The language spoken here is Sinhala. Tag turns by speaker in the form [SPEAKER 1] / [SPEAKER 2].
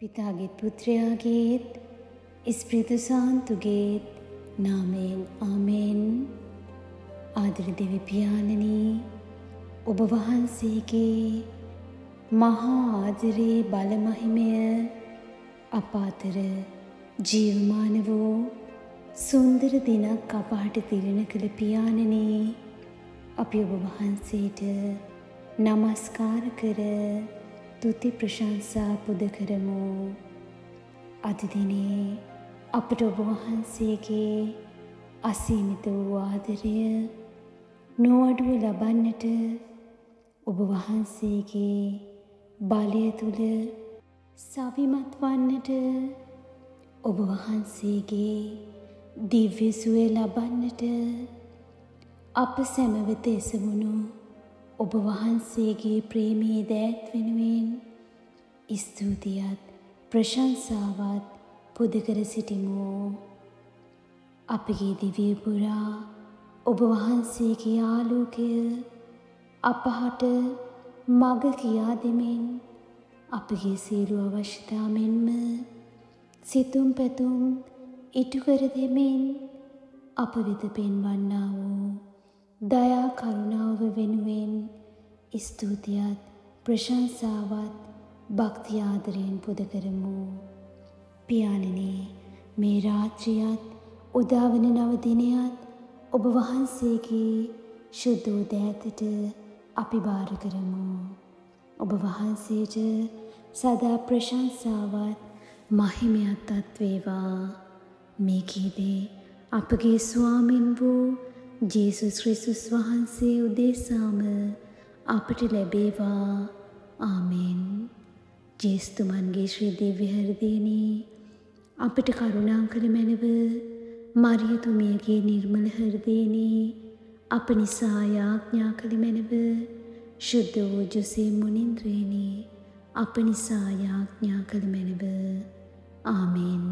[SPEAKER 1] පිතාගේත් පුත්‍රයාගේත් ඉස්ප්‍රිතුසාන්තුගේත් නාමයෙන් ආමෙන් ආදර දෙවිපාණනී ඔබ වහන්සේගේ මහා ආදරේ බලමහිමය අප අතර ජීවමාන වූ සුන්දර දිනක් අපහට තිරෙන කළ පියාණනී අපි ඔබ වහන්සේට නමස්කාර කර තුති ප්‍රශංසා පුද කරමු. අදදිනේ අපට ඔබ වහන්සේගේ අසීමිත වූ ආදරය නොවඩුව ලබන්නට ඔබ වහන්සේගේ බලය තුළ සවිමත් වන්නට ඔබ වහන්සේගේ දිව්‍ය සුවය ලබන්නට අප සැමවෙත එසමුණු. ඔබ වහන්සේගේ ප්‍රේමී දෑත් වෙනුවෙන් ස්තුතියත් ප්‍රශංසාවත් පුදකර සිටිමු. අපගේ දිවිය පුරා ඔබ වහන්සේගේ ආලෝකය අපහට මග කියා දෙමින් අපගේ සියලු අවශ්‍යතා මෙන්ම සිතුම් පැතුම් ඉටුකර දෙමින් අප වෙත පෙන්වන්නා වූ දයා කරුණාව වෙනුවෙන් ස්තුතියත් ප්‍රශංසාවත් භක්ති ආදරයෙන් පුද කරමු. පියාණනේ මේ රාත්‍රියත් උදාවන නව දිනයත් ඔබ වහන්සේගේ ශුද්ධ දෑතට අපි බාර කරමු. ඔබ වහන්සේට සදා ප්‍රශංසාවත් මහිමයත් අත්වේවා මේ කීදේ අපගේ ස්වාමින් වූ ජේසුස් ක්‍රිස්තුස් වහන්සේ උදෙසාම අපට ලැබේවා. ආමෙන්. ජේස්තුමන්ගේ ශ්‍රී දිව්‍ය හෘදයනේ අපට කරුණා කළ මැනව මරියතුමියගේ නිර්මල හෘදයනේ අප නිසා යාඥා කළ මැනව ශුද්ධ වූ ජොසේ මුනින්ද්‍රේනේ අප නිසා යාඥා කළ මැනව. ආමෙන්.